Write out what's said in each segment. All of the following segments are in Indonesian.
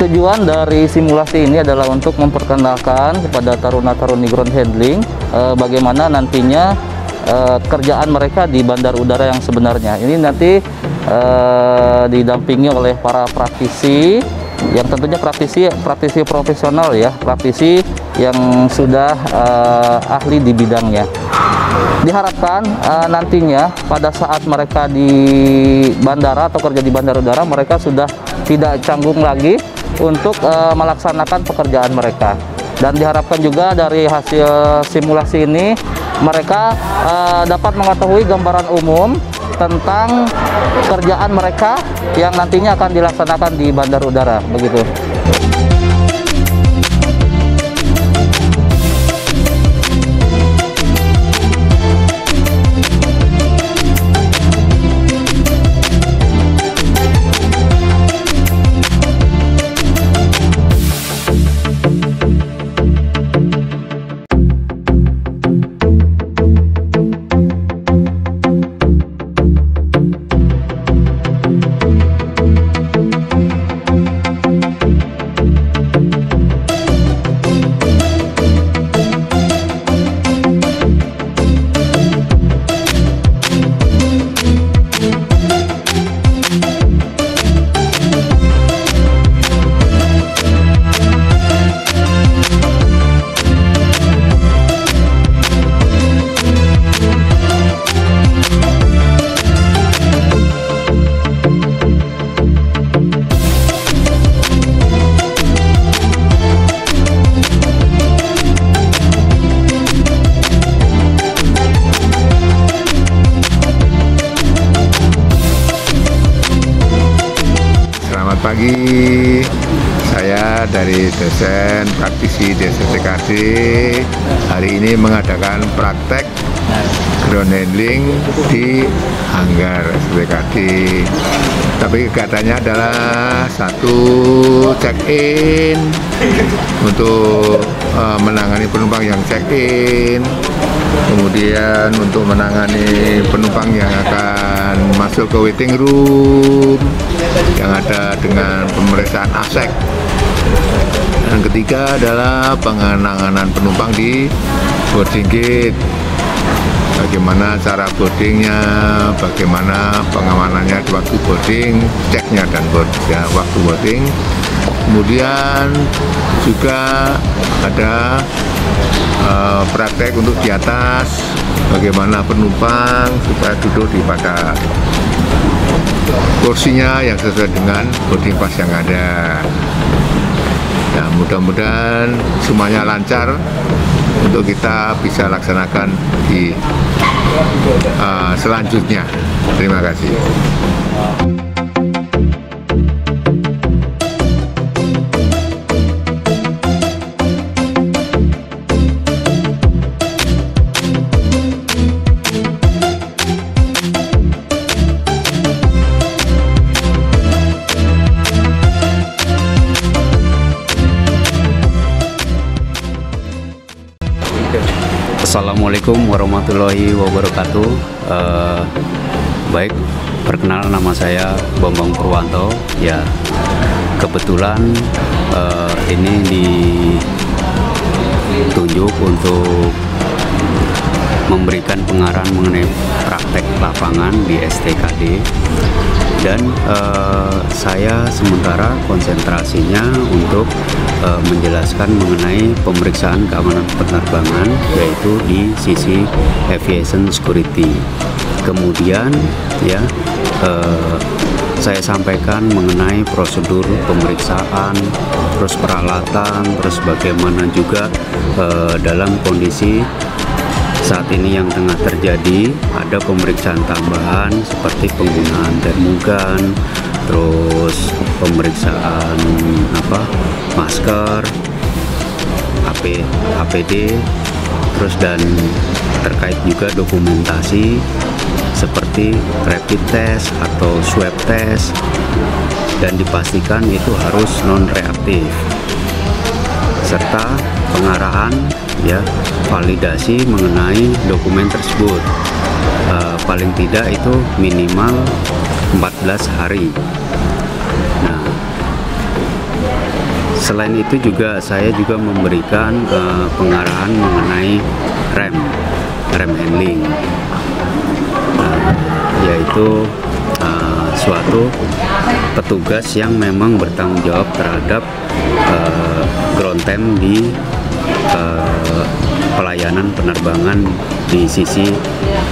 tujuan dari simulasi ini adalah untuk memperkenalkan kepada taruna-taruni ground handling eh, bagaimana nantinya eh, kerjaan mereka di bandar udara yang sebenarnya. Ini nanti eh, didampingi oleh para praktisi yang tentunya praktisi praktisi profesional ya, praktisi yang sudah eh, ahli di bidangnya. Diharapkan eh, nantinya pada saat mereka di bandara atau kerja di bandar udara mereka sudah tidak canggung lagi untuk eh, melaksanakan pekerjaan mereka. Dan diharapkan juga dari hasil simulasi ini mereka eh, dapat mengetahui gambaran umum tentang pekerjaan mereka yang nantinya akan dilaksanakan di bandar udara begitu. Dosen praktisi DSTKD hari ini mengadakan praktek ground handling di hanggar STKD. Tapi kegiatannya adalah satu check-in untuk eh, menangani penumpang yang check-in, kemudian untuk menangani penumpang yang akan masuk ke waiting room yang ada dengan pemeriksaan ASEK. Dan ketiga adalah pengenanganan penumpang di boarding gate. Bagaimana cara boardingnya, bagaimana pengamanannya di waktu boarding, ceknya dan board, ya, waktu boarding. Kemudian juga ada eh, praktek untuk di atas, bagaimana penumpang supaya duduk di pada kursinya yang sesuai dengan boarding pass yang ada. Ya, mudah-mudahan semuanya lancar untuk kita bisa laksanakan di uh, selanjutnya. Terima kasih. Assalamualaikum warahmatullahi wabarakatuh. Eh, baik, perkenalan nama saya Bambang Purwanto. Ya, kebetulan eh, ini ditunjuk untuk memberikan pengarahan mengenai praktek lapangan di STKD dan eh, saya sementara konsentrasinya untuk eh, menjelaskan mengenai pemeriksaan keamanan penerbangan yaitu di sisi aviation security. Kemudian ya eh, saya sampaikan mengenai prosedur pemeriksaan, terus peralatan, terus bagaimana juga eh, dalam kondisi saat ini yang tengah terjadi ada pemeriksaan tambahan seperti penggunaan termogan, terus pemeriksaan apa masker, AP, APD, terus dan terkait juga dokumentasi seperti rapid test atau swab test dan dipastikan itu harus non reaktif serta pengarahan ya validasi mengenai dokumen tersebut. Eh, paling tidak itu minimal 14 hari. Nah selain itu juga saya juga memberikan uh, pengarahan mengenai rem, rem handling, uh, yaitu uh, suatu petugas yang memang bertanggung jawab terhadap uh, ground time di uh, pelayanan penerbangan di sisi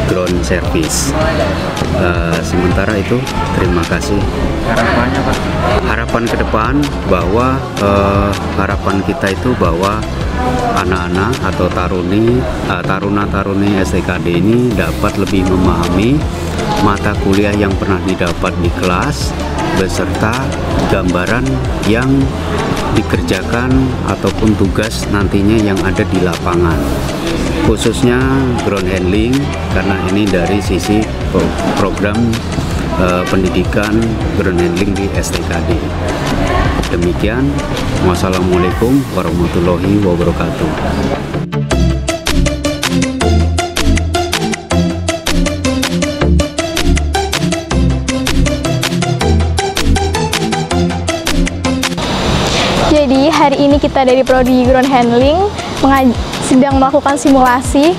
ground service. Uh, sementara itu, terima kasih. Harapannya Pak? Harapan ke depan bahwa uh, harapan kita itu bahwa anak-anak atau taruni uh, taruna-taruni STKD ini dapat lebih memahami mata kuliah yang pernah didapat di kelas beserta gambaran yang dikerjakan ataupun tugas nantinya yang ada di lapangan khususnya ground handling karena ini dari sisi program uh, pendidikan ground handling di STKD demikian wassalamualaikum warahmatullahi wabarakatuh. Jadi hari ini kita dari Prodi Ground Handling sedang melakukan simulasi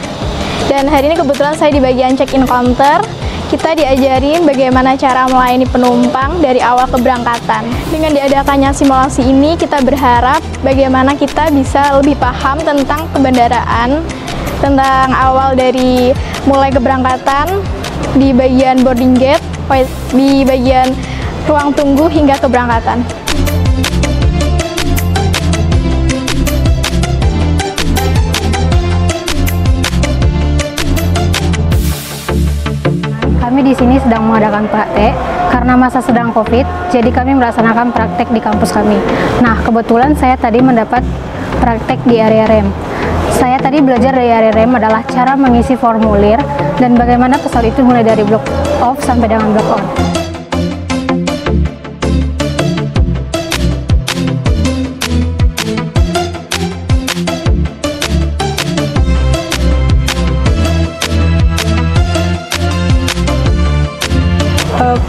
dan hari ini kebetulan saya di bagian check-in counter kita diajarin bagaimana cara melayani penumpang dari awal keberangkatan. Dengan diadakannya simulasi ini, kita berharap bagaimana kita bisa lebih paham tentang kebendaraan, tentang awal dari mulai keberangkatan, di bagian boarding gate, di bagian ruang tunggu hingga keberangkatan. Di sini sedang mengadakan praktek karena masa sedang COVID, jadi kami melaksanakan praktek di kampus kami. Nah, kebetulan saya tadi mendapat praktek di area rem. Saya tadi belajar dari area rem adalah cara mengisi formulir dan bagaimana pesawat itu mulai dari block off sampai dengan block on.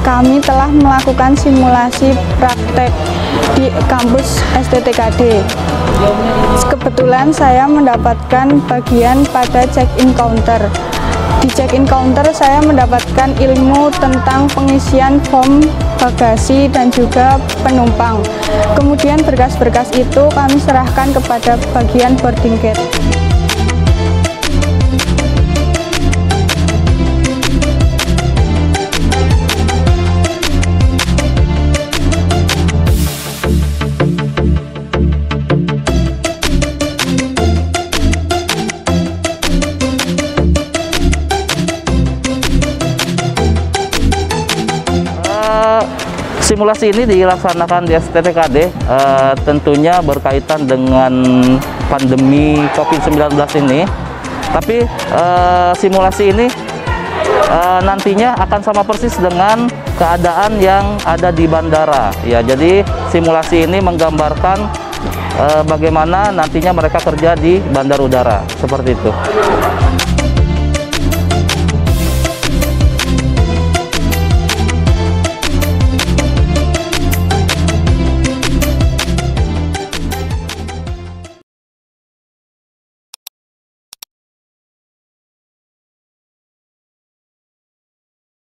Kami telah melakukan simulasi praktek di kampus STTKD. Kebetulan saya mendapatkan bagian pada check-in counter. Di check-in counter saya mendapatkan ilmu tentang pengisian form bagasi dan juga penumpang. Kemudian berkas-berkas itu kami serahkan kepada bagian boarding gate. Simulasi ini dilaksanakan di STTKD uh, tentunya berkaitan dengan pandemi COVID-19 ini. Tapi uh, simulasi ini uh, nantinya akan sama persis dengan keadaan yang ada di bandara. Ya, jadi simulasi ini menggambarkan bagaimana nantinya mereka kerja di bandar udara seperti itu.